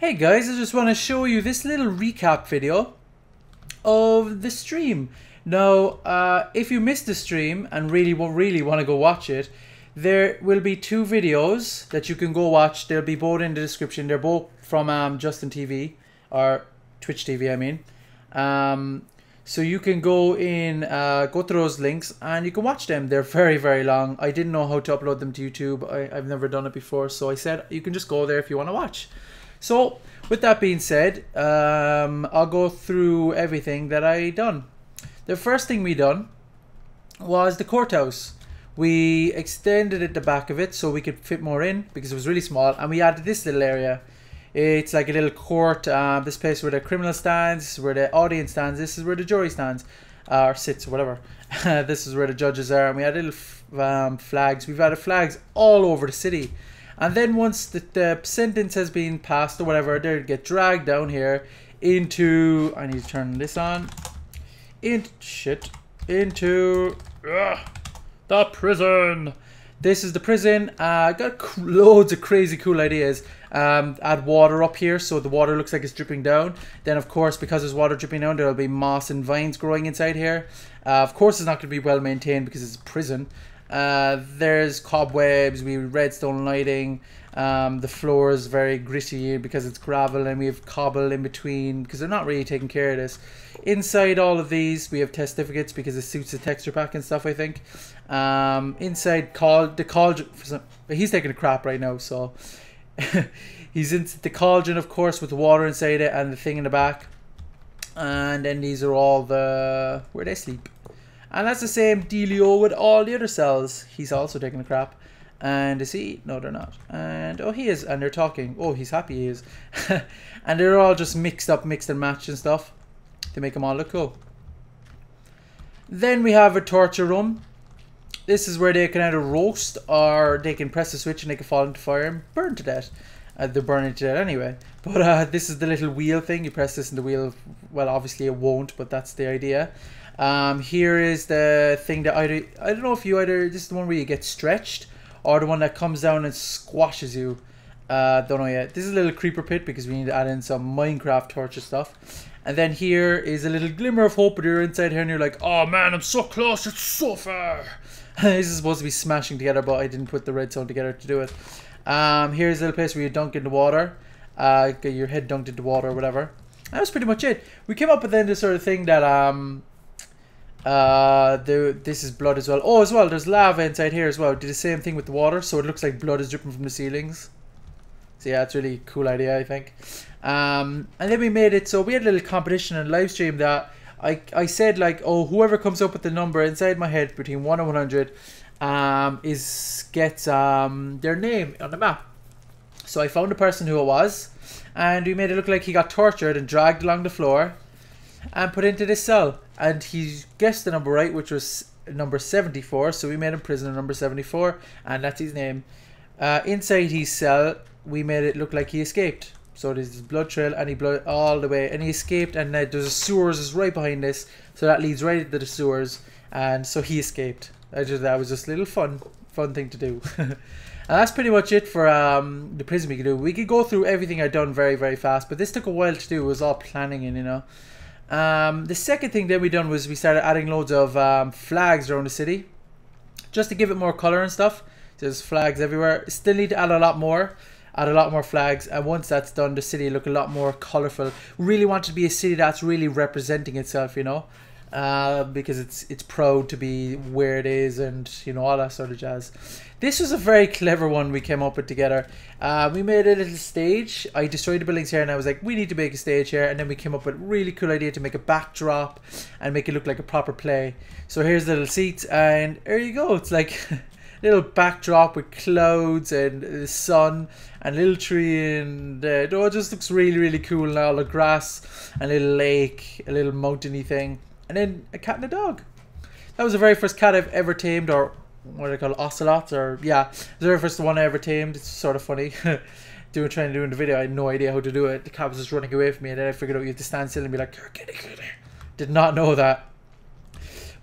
Hey guys, I just want to show you this little recap video of the stream. Now, uh, if you missed the stream and really, really want to go watch it, there will be two videos that you can go watch. They'll be both in the description. They're both from um, Justin TV, or Twitch TV, I mean. Um, so you can go in, uh, go to those links and you can watch them. They're very, very long. I didn't know how to upload them to YouTube. I, I've never done it before. So I said you can just go there if you want to watch. So, with that being said, um, I'll go through everything that I done. The first thing we done was the courthouse. We extended it the back of it so we could fit more in because it was really small, and we added this little area. It's like a little court. Um, this place where the criminal stands, where the audience stands. This is where the jury stands, uh, or sits, or whatever. this is where the judges are, and we had little um, flags. We've added flags all over the city. And then once the, the sentence has been passed or whatever, they get dragged down here into. I need to turn this on. Into shit. Into ugh, the prison. This is the prison. Uh, got loads of crazy cool ideas. Um, add water up here so the water looks like it's dripping down. Then, of course, because there's water dripping down, there'll be moss and vines growing inside here. Uh, of course, it's not going to be well maintained because it's a prison. Uh, there's cobwebs, we redstone lighting. Um, the floor is very gritty because it's gravel, and we have cobble in between because they're not really taking care of this. Inside all of these, we have testificates because it suits the texture pack and stuff. I think. Um, inside call the cauldron, he's taking a crap right now, so he's in the cauldron, of course, with the water inside it and the thing in the back. And then these are all the where they sleep. And that's the same dealio with all the other cells. He's also taking a crap. And is he? No, they're not. And, oh, he is. And they're talking. Oh, he's happy he is. and they're all just mixed up, mixed and matched and stuff. To make them all look cool. Then we have a torture room. This is where they can either roast or they can press a switch and they can fall into fire and burn to death. Uh, they're burning to death anyway. But uh, this is the little wheel thing. You press this and the wheel, well, obviously it won't, but that's the idea. Um, here is the thing that either I don't know if you either this is the one where you get stretched or the one that comes down and squashes you. Uh, don't know yet. This is a little creeper pit because we need to add in some Minecraft torture stuff. And then here is a little glimmer of hope, but you're inside here and you're like, oh man, I'm so close, it's so far. this is supposed to be smashing together, but I didn't put the redstone together to do it. Um, here's a little place where you dunk in the water. Uh, get your head dunked into water or whatever. That was pretty much it. We came up with then this sort of thing that um, uh, the, this is blood as well. Oh, as well, there's lava inside here as well. Did the same thing with the water, so it looks like blood is dripping from the ceilings. So yeah, it's really cool idea, I think. Um, and then we made it so we had a little competition and live stream that I, I said like, oh, whoever comes up with the number inside my head between 1 and 100 um, is gets um, their name on the map. So I found the person who it was and we made it look like he got tortured and dragged along the floor and put into this cell. And he guessed the number right, which was number 74. So we made him prisoner number 74, and that's his name. Uh, inside his cell, we made it look like he escaped. So there's this blood trail, and he blood all the way, and he escaped. And uh, there's a sewers is right behind this, so that leads right into the sewers, and so he escaped. I just that was just a little fun, fun thing to do. and that's pretty much it for um, the prison we could do. We could go through everything I've done very, very fast, but this took a while to do. It was all planning and you know. Um, the second thing that we done was we started adding loads of um, flags around the city, just to give it more color and stuff. There's flags everywhere. Still need to add a lot more, add a lot more flags, and once that's done, the city look a lot more colorful. Really want to be a city that's really representing itself, you know, uh, because it's it's proud to be where it is, and you know all that sort of jazz. This was a very clever one we came up with together. Uh, we made a little stage. I destroyed the buildings here and I was like, we need to make a stage here. And then we came up with a really cool idea to make a backdrop and make it look like a proper play. So here's the little seats and there you go. It's like little backdrop with clouds and the sun and little tree and uh, it just looks really, really cool. All the grass, a little lake, a little mountainy thing. And then a cat and a dog. That was the very first cat I've ever tamed or what do they call it, ocelots or yeah, the very first one I ever tamed. It's sort of funny. doing trying to do in the video, I had no idea how to do it. The cat was just running away from me, and then I figured out you have to stand still and be like, kitty, kitty. Did not know that.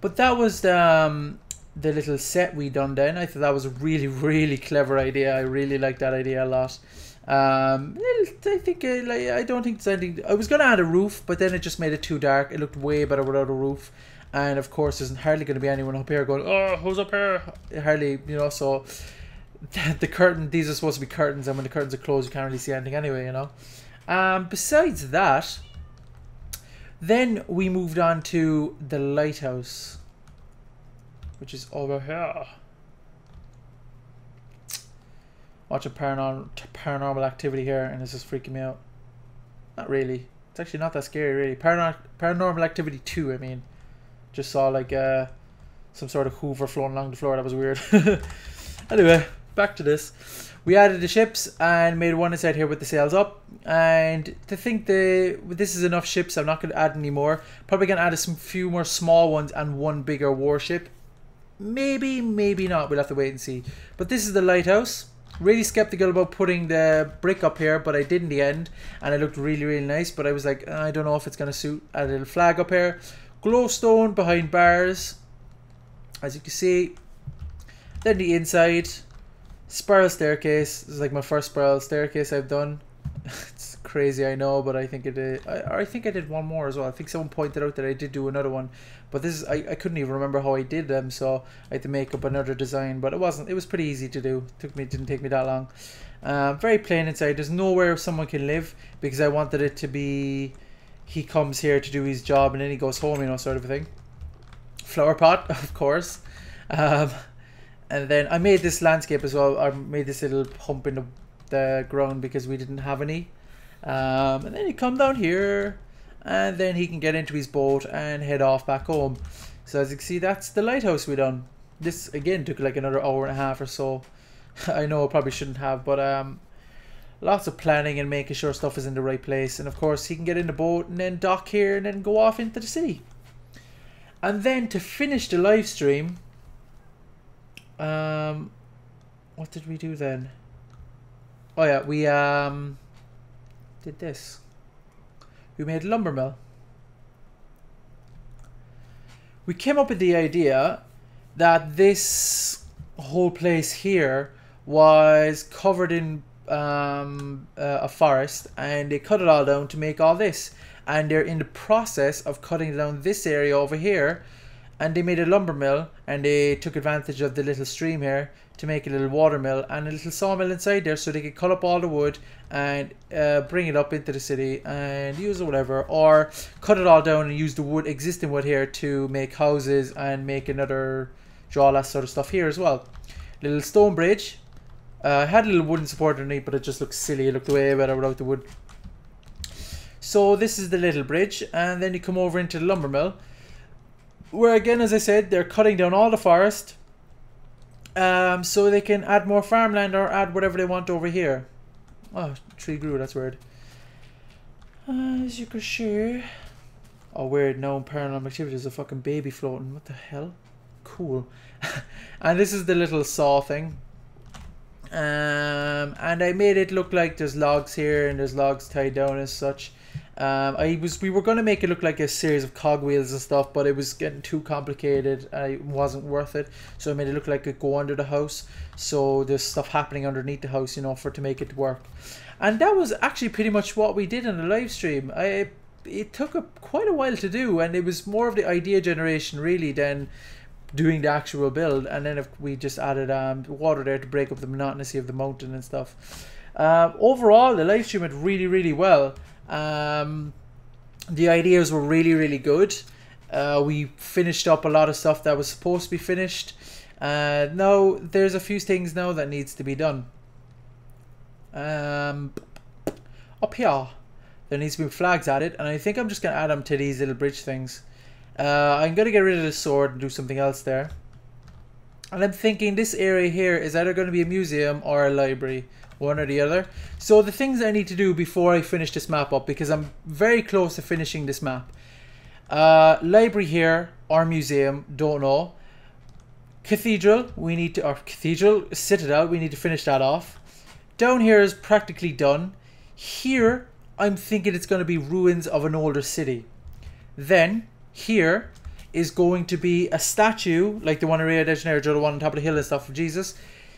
But that was the, um, the little set we done then. I thought that was a really, really clever idea. I really liked that idea a lot. Um, I think uh, like, I don't think anything. I was gonna add a roof, but then it just made it too dark. It looked way better without a roof, and of course, there's hardly going to be anyone up here going, "Oh, who's up here?" Hardly, you know. So the curtain. These are supposed to be curtains, and when the curtains are closed, you can't really see anything anyway. You know. Um, besides that, then we moved on to the lighthouse, which is over here. Watch a paranormal paranormal activity here, and this is freaking me out. Not really. It's actually not that scary, really. Paranor paranormal activity two. I mean, just saw like uh, some sort of Hoover floating along the floor. That was weird. anyway, back to this. We added the ships and made one inside here with the sails up. And to think the this is enough ships, I'm not going to add any more. Probably going to add a some few more small ones and one bigger warship. Maybe, maybe not. We'll have to wait and see. But this is the lighthouse. Really skeptical about putting the brick up here, but I did in the end, and it looked really, really nice. But I was like, ah, I don't know if it's going to suit. A little flag up here. Glowstone behind bars, as you can see. Then the inside. Spiral staircase. This is like my first spiral staircase I've done. it's crazy, I know, but I think it. I, I think I did one more as well. I think someone pointed out that I did do another one, but this is I, I couldn't even remember how I did them, so I had to make up another design. But it wasn't. It was pretty easy to do. It took me didn't take me that long. Uh, very plain inside. There's nowhere someone can live because I wanted it to be. He comes here to do his job and then he goes home, you know, sort of a thing. Flower pot, of course. Um, and then I made this landscape as well. I made this little hump in the, the ground because we didn't have any. Um, and then you come down here and then he can get into his boat and head off back home. So as you can see, that's the lighthouse we done. This again took like another hour and a half or so. I know I probably shouldn't have, but um, lots of planning and making sure stuff is in the right place. And of course, he can get in the boat and then dock here and then go off into the city. And then to finish the live stream, um, what did we do then? Oh yeah, we um did this. We made a lumber mill. We came up with the idea that this whole place here was covered in um, uh, a forest and they cut it all down to make all this and they're in the process of cutting down this area over here and they made a lumber mill and they took advantage of the little stream here to make a little water mill and a little sawmill inside there so they could cut up all the wood and uh, bring it up into the city and use it whatever. Or cut it all down and use the wood existing wood here to make houses and make another draw sort of stuff here as well. Little stone bridge. Uh, had a little wooden support underneath but it just looks silly. It looked way better without the wood. So this is the little bridge and then you come over into the lumber mill where again, as I said, they're cutting down all the forest um, so they can add more farmland or add whatever they want over here. Oh, tree grew, that's weird. Uh, as you can see. Oh, weird, no paranormal activity. There's a fucking baby floating. What the hell? Cool. and this is the little saw thing. Um, and I made it look like there's logs here and there's logs tied down as such. Um, I was we were gonna make it look like a series of cogwheels and stuff, but it was getting too complicated. and it wasn't worth it, so I made it look like it go under the house. So there's stuff happening underneath the house, you know, for to make it work. And that was actually pretty much what we did in the live stream. I it took a, quite a while to do, and it was more of the idea generation really than doing the actual build. And then if we just added um, water there to break up the monotony of the mountain and stuff. Uh, overall, the live stream went really, really well. Um, the ideas were really, really good. Uh, we finished up a lot of stuff that was supposed to be finished. Uh, now, there's a few things now that needs to be done. Um, up here, there needs to be flags added, and I think I'm just going to add them to these little bridge things. Uh, I'm going to get rid of the sword and do something else there. And I'm thinking this area here is either going to be a museum or a library one or the other. So the things I need to do before I finish this map up, because I'm very close to finishing this map. Uh, library here, or museum, don't know. Cathedral, we need to, or cathedral, citadel, we need to finish that off. Down here is practically done. Here, I'm thinking it's going to be ruins of an older city. Then, here is going to be a statue, like the one in Rio de Janeiro, the one on top of the hill and stuff of Jesus.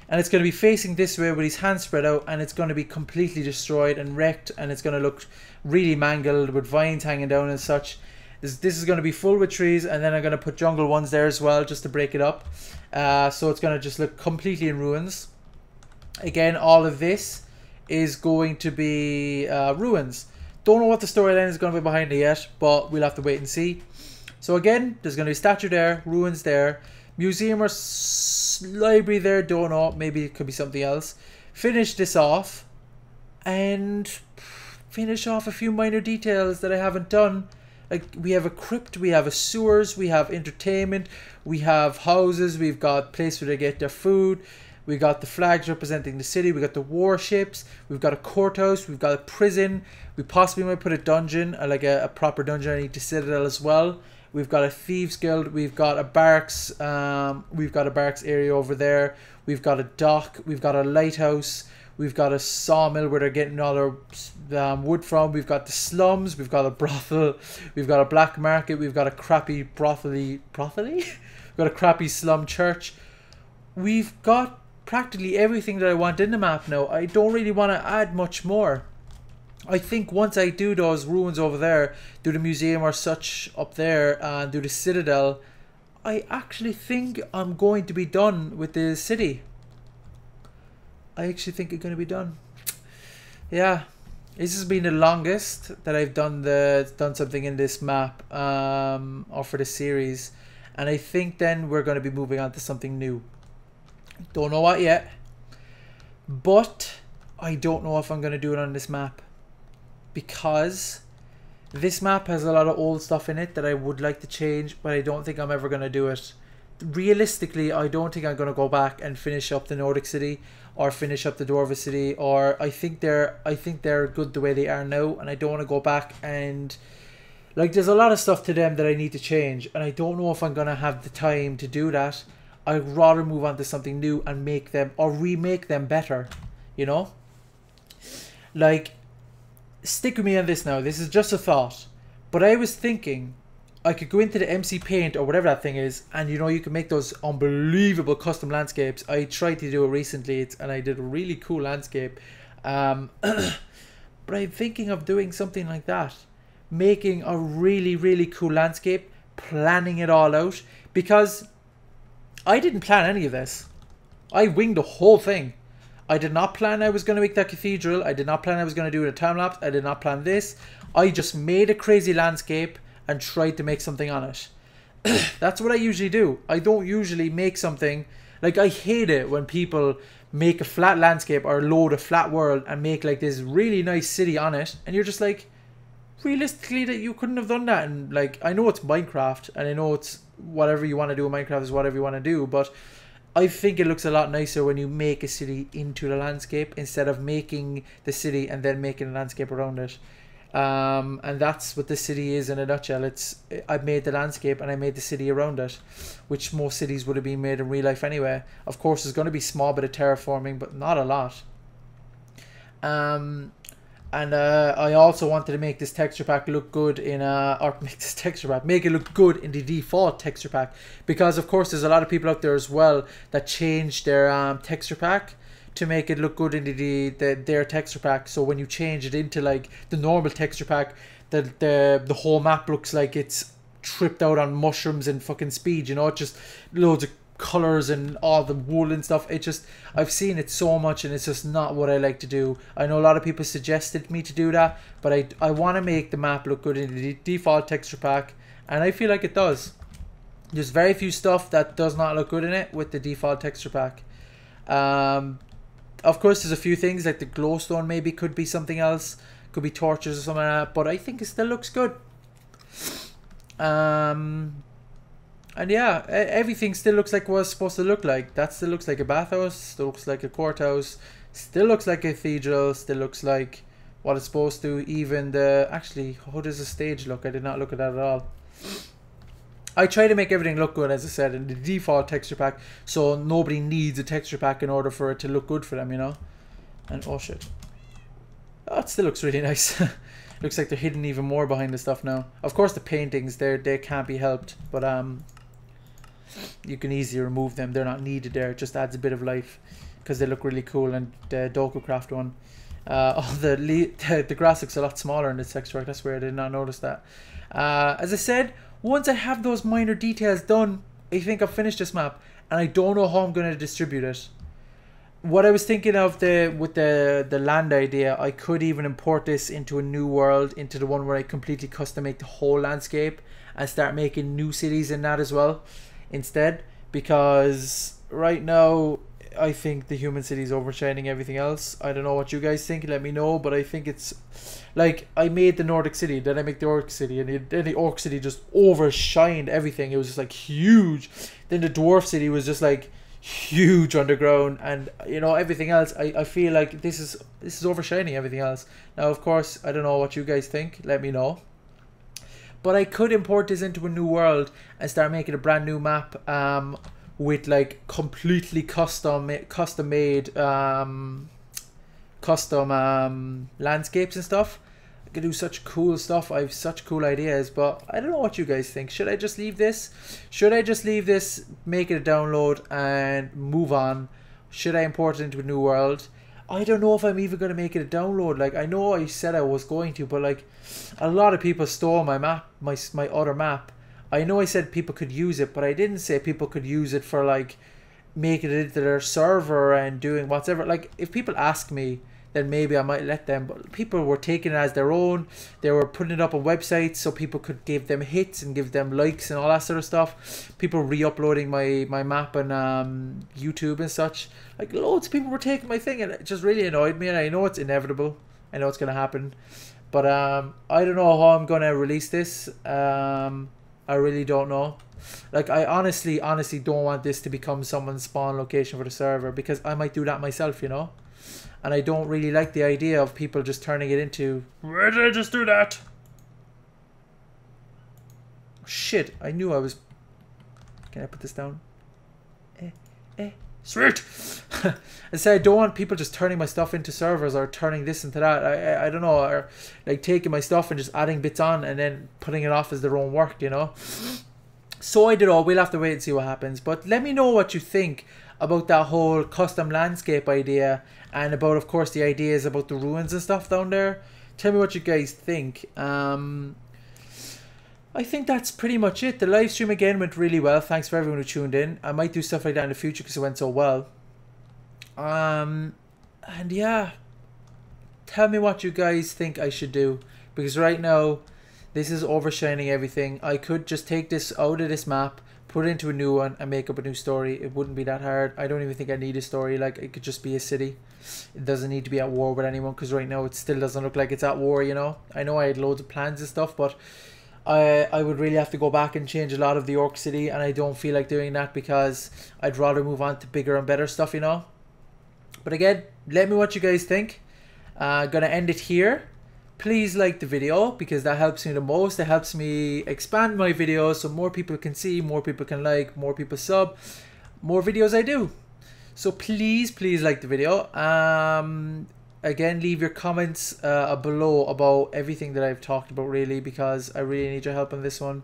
And it's going to be facing this way with his hands spread out and it's going to be completely destroyed and wrecked and it's going to look really mangled with vines hanging down and such. This, this is going to be full with trees and then I'm going to put jungle ones there as well just to break it up. Uh, so it's going to just look completely in ruins. Again all of this is going to be uh, ruins. Don't know what the storyline is going to be behind it yet but we'll have to wait and see so again there's going to be statue there ruins there museum or library there, don't know. Maybe it could be something else. Finish this off and finish off a few minor details that I haven't done. Like we have a crypt, we have a sewers, we have entertainment, we have houses, we've got place where they get their food, we got the flags representing the city, we got the warships, we've got a courthouse, we've got a prison, we possibly might put a dungeon, uh, like a, a proper dungeon I need to citadel as well. We've got a thieves guild. We've got a barracks. Um, we've got a barracks area over there. We've got a dock. We've got a lighthouse. We've got a sawmill where they're getting all their um, wood from. We've got the slums. We've got a brothel. We've got a black market. We've got a crappy brothely brothely. we've got a crappy slum church. We've got practically everything that I want in the map now. I don't really want to add much more. I think once I do those ruins over there, do the museum or such up there, and do the citadel, I actually think I'm going to be done with the city. I actually think it's going to be done. Yeah, this has been the longest that I've done the done something in this map um, or for the series, and I think then we're going to be moving on to something new. Don't know what yet, but I don't know if I'm going to do it on this map because this map has a lot of old stuff in it that I would like to change, but I don't think I'm ever going to do it. Realistically, I don't think I'm going to go back and finish up the Nordic City or finish up the Dwarven City or I think they're I think they're good the way they are now and I don't want to go back and like there's a lot of stuff to them that I need to change and I don't know if I'm going to have the time to do that. I'd rather move on to something new and make them or remake them better, you know? Like stick with me on this now. This is just a thought. But I was thinking I could go into the MC Paint or whatever that thing is, and you know you can make those unbelievable custom landscapes. I tried to do it recently, and I did a really cool landscape. Um, but I'm thinking of doing something like that, making a really really cool landscape, planning it all out because I didn't plan any of this. I winged the whole thing. I did not plan I was going to make that cathedral. I did not plan I was going to do a time lapse. I did not plan this. I just made a crazy landscape and tried to make something on it. That's what I usually do. I don't usually make something like I hate it when people make a flat landscape or load a flat world and make like this really nice city on it and you're just like realistically that you couldn't have done that and like I know it's Minecraft and I know it's whatever you want to do in Minecraft is whatever you want to do but I think it looks a lot nicer when you make a city into the landscape instead of making the city and then making a landscape around it. Um, and that's what the city is in a nutshell. It's I made the landscape and I made the city around it, which most cities would have been made in real life anyway. Of course, there's going to be small bit of terraforming, but not a lot. Um, and uh, I also wanted to make this texture pack look good in a, or make this texture pack, make it look good in the default texture pack. Because of course there's a lot of people out there as well that change their um, texture pack to make it look good in the, the their texture pack. So when you change it into like the normal texture pack, the, the, the whole map looks like it's tripped out on mushrooms and fucking speed, you know, just loads of colors and all the wool and stuff. It just i've seen it so much and it's just not what i like to do. I know a lot of people suggested me to do that but i i want to make the map look good in the default texture pack and i feel like it does. There's very few stuff that does not look good in it with the default texture pack. Um of course there's a few things like the glowstone maybe could be something else. Could be torches or something like that but i think it still looks good. Um and yeah, everything still looks like what it's supposed to look like. That still looks like a bathhouse, still looks like a courthouse, still looks like a cathedral, still looks like what it's supposed to. Even the... Actually, how does the stage look? I did not look at that at all. I try to make everything look good, as I said, in the default texture pack, so nobody needs a texture pack in order for it to look good for them, you know? And, oh shit. Oh, it still looks really nice. looks like they're hidden even more behind the stuff now. Of course, the paintings, they they can't be helped, but um, you can easily remove them. They're not needed there. It just adds a bit of life. because they look really cool and the DokuCraft one. Uh, oh, the, the the looks a lot smaller in this texture. That's weird. I did not notice that. Uh, as I said, once I have those minor details done, I think I've finished this map, and I don't know how I'm going to distribute it. What I was thinking of the with the the land idea, I could even import this into a new world, into the one where I completely custom make the whole landscape and start making new cities in that as well, instead. Because right now I think the human city is overshining everything else. I don't know what you guys think. Let me know. But I think it's like I made the Nordic city, then I make the Orc city, and then the Orc city just overshined everything. It was just like huge. Then the Dwarf city was just like huge underground, and you know everything else. I, I feel like this is this is overshining everything else. Now, of course, I don't know what you guys think. Let me know. But I could import this into a new world and start making a brand new map. Um, with like completely custom custom made um custom um landscapes and stuff. I could do such cool stuff. I have such cool ideas but I don't know what you guys think. Should I just leave this? Should I just leave this make it a download and move on? Should I import it into a new world I don't know if I'm even going to make it a download like I know I said I was going to but like a lot of people stole my map my my other map I know I said people could use it, but I didn't say people could use it for like making it into their server and doing whatever. Like if people ask me, then maybe I might let them. But people were taking it as their own. They were putting it up on websites so people could give them hits and give them likes and all that sort of stuff. People re-uploading my my map and um, YouTube and such. Like loads of people were taking my thing, and it just really annoyed me. And I know it's inevitable. I know it's gonna happen, but um, I don't know how I'm gonna release this. Um, I really don't know. Like I honestly, honestly don't want this to become someone's spawn location for the server because I might do that myself, you know. And I don't really like the idea of people just turning it into. Where did I just do that? Shit! I knew I was. Can I put this down? Eh, eh. Sweet. I say I don't want people just turning my stuff into servers or turning this into that. I, I, I don't know, or like taking my stuff and just adding bits on and then putting it off as their own work, you know. So I did all. We'll have to wait and see what happens. But let me know what you think about that whole custom landscape idea and about, of course, the ideas about the ruins and stuff down there. Tell me what you guys think. Um, I think that's pretty much it. The live stream again went really well. Thanks for everyone who tuned in. I might do stuff like that in the future because it went so well. Um, and yeah, tell me what you guys think I should do because right now this is overshining everything. I could just take this out of this map, put it into a new one, and make up a new story. It wouldn't be that hard. I don't even think I need a story. Like it could just be a city. It doesn't need to be at war with anyone because right now it still doesn't look like it's at war. You know. I know I had loads of plans and stuff, but I I would really have to go back and change a lot of the Orc City, and I don't feel like doing that because I'd rather move on to bigger and better stuff, you know. But again, let me what you guys think. Uh, gonna end it here. Please like the video because that helps me the most. It helps me expand my videos so more people can see, more people can like, more people sub, more videos I do. So please, please like the video. Um, again leave your comments uh, below about everything that I've talked about really because I really need your help on this one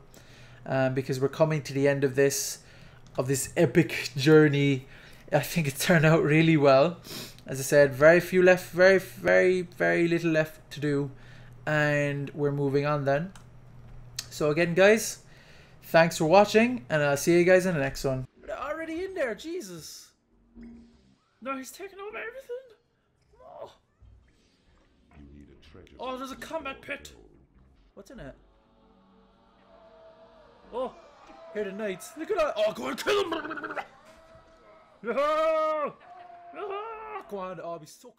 um, because we're coming to the end of this of this epic journey I think it turned out really well as I said very few left very very very little left to do and we're moving on then so again guys thanks for watching and I'll see you guys in the next one They're already in there Jesus no he's taking over everything Oh, oh there's a combat pit. What's in it? Oh, here the knights. Look at that. Oh, go on, kill him. Go on. Oh, I'll be so